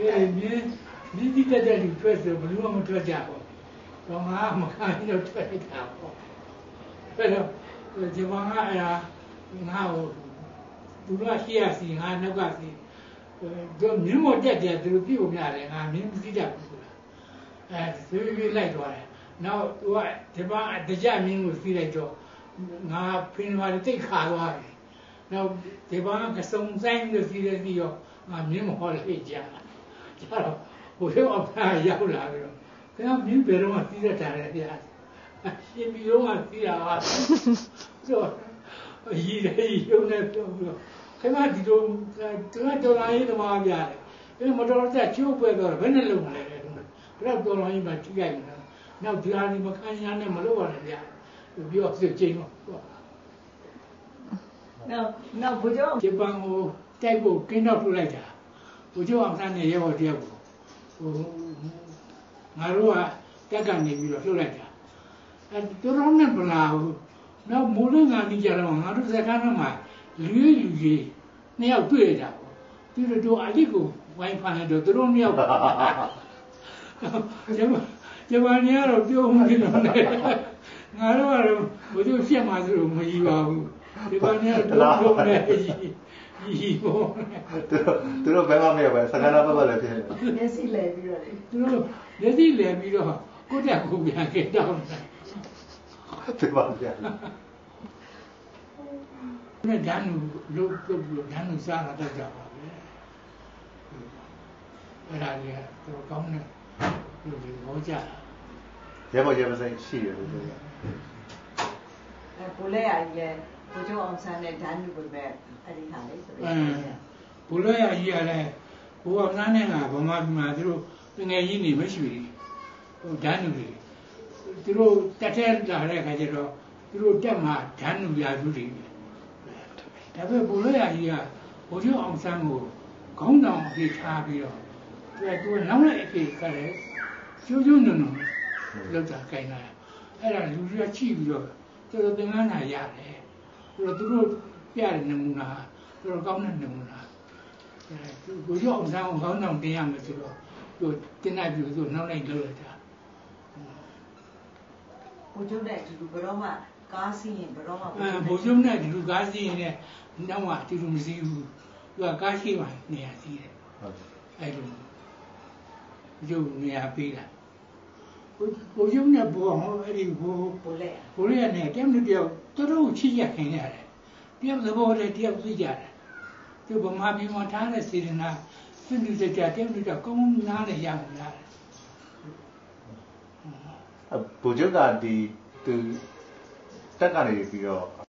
အဲမြင်းမြင်းတိတက်တဲ့လူထွက်ဆိုဘယ်သူမှမထွက်ကြဘူးတော့ငါမခံရတော့ထွက်လိုက်တာပေါ့အဲ့တော့ဒီမှာငါအဲ့ဒါငါ့ကိုသူတို့ကရှေ့ရစီငါနောက်ကစီတို့မြင်းမတက်တယ်သူတို့ပြို့ပြတယ်ငါမြင်းမသိတတ်ဘူးဆိုတာအဲသူပြီးလိုက်သွားတယ်နောက်သူကဒီမှာတကြမြင်းကိုစီးလိုက်တော့ငါဖင်ပါတိတ်ခါသွားတယ်နောက်ဒီမှာကစုံဆိုင်လို့စီးတယ်ပြီးတော့ငါမြင်းမဟောလိုက်ကြ ကြတော့ဟိုရောက်အောင်ရောက်လာပြီးတော့ခင်ဗျမြင်းဘယ်တော့မှစီးတတ်တယ်ဗျာရှင်ပြီးတော့မှစီးတာပါဆိုအကြီးကြီးရုံနဲ့ပြောပြီးတော့ခင်ဗျဒီလိုသူကတော်လာရေးသမားပြတယ်အဲမတော်တဲ့ချိုးပွဲတော့ဘယ်နဲ့လုံမလဲတဲ့ဘယ်တော့တော်လာရေးမှထိခိုက်နေတာနောက်ဒီဟာဒီမခံရနဲ့မလုပ်ရနဲ့ဗျာပြောစစ်ချင်းတော့နောက်နောက်ဘုကျော်ဂျပန်ကိုတိုက်ဖို့ကင်းတော့ထုတ်လိုက်တာ ဘုကျော်အောင်ဆန်းနေရဲဘော်တယောက်ကိုဟိုငါတို့ကတက်ကနေပြီးတော့ထုတ်လိုက်တာအဲတော်တော်နဲ့ပလာဘူးနောက်မိုးလင်းကနေကြတော့ငါတို့စကားတော့မှလူလူကြီးနှစ်ယောက်တွေ့ရတာပေါ့ပြီးတော့တို့အလိကိုဝိုင်းဖန်တော့သူတို့နှစ်ယောက်ဂျပန်ဂျပန်ကြီးကတော့ပြောမှုနေတော့ငါတို့ကတော့ဘုရားရှက်မှဆိုလို့မကြီးပါဘူးဒီပန်ကြီးကတော့တို့နဲ့ကြီး ကြီးပေါ့သူတို့သူတို့ဘယ်မှမရပဲစကားနာပတ်ပတ်လည်းဖြစ်နေမျက်စိလဲပြီးတော့လေသူတို့လက်စီလဲပြီးတော့ကိုယ့်တက်ကိုပြန်ခဲ့တောင်းတယ်ပြပါဗျာနဲ့ဓာတ်နုလို့ပြုတ်လို့ဓာတ်နုစားတာတော့ကြပါပဲအဲ့ဒါကြီးကတော့ကောင်းတယ်လူတွေဟောကြတာရဲဘော်ရဲမစိမ်းရှိတယ်လို့ပြောရအဲကိုလဲရကြီးလဲ ဘုကျော်အောင်ဆန်းနဲ့ဓာတ်နုပဲပဲအဲ့ဒီဟာလေးဆိုအင်းဘုလို့ရကြီးရတယ်ဘိုးအောင်သားနဲ့ကဗမာပြည်မှာသူတို့ငယ်ကြီးနေမရှိဘူးဟိုဓာတ်နုတွေသူတို့တက်တဲ့လာတဲ့ခါကျတော့သူတို့တက်မှာဓာတ်နုရာစုတွေဒါပေမဲ့ဘုလို့ရကြီးကဘိုးကျော်အောင်ဆန်းကိုခေါင်းတောင်အပြေထားပြီးတော့သူကသူကနောက်လိုက်အပြေကလည်းကျိုးကျိုးနုံနုံလောက်တာခိုင်းလာအဲ့ဒါလူတွေကချိပြီးတော့သူတို့သင်္ကန်းနာရတယ်သူ တို့သူတို့ပြတဲ့နမူနာသူတို့ကောင်းတဲ့နမူနာအဲသူကိုရောအောင်ဆောင်ခေါင်းတောင်တင်ရမယ်ဆိုတော့သူတင်လိုက်ပြီးသူနောက်လိုက်လုပ်လိုက်တာဘုကျော်နဲ့အတူတူဘယ်တော့မှကားစီးရင်ဘယ်တော့မှအဲဘိုးကျုံနဲ့ဒီလူကားစီးရင်လည်းနောက်မှဒီလိုမစီးဘူးသူကကားရှိမှနေရာစီးတယ်ဟုတ်အဲ့လိုရုပ်နေရာပေးတာ ဘိုးဘိုးကျုံနဲ့ဘောဟောအဲ့ဒီဘိုးကိုလဲရဘိုးရနဲ့တယောက်နဲ့တယောက်တော်တော်ချစ်ရခင်ရတယ်တယောက်သဘောတည်းတယောက်သိကြတယ်သူဗမာပြည်မှာထားတဲ့စေတနာစွန့်တူကြကြတယောက်နဲ့တယောက်ကောင်းနားနဲ့ရမှာလားဘူဂျုကဒီသူတက်ကနေပြီးတော့